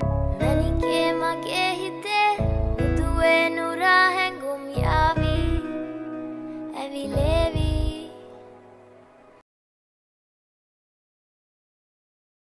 මැලිකේ මගේ හිතේ උතුවේ නුරා හැඟුම් යාවී ඇවිලේ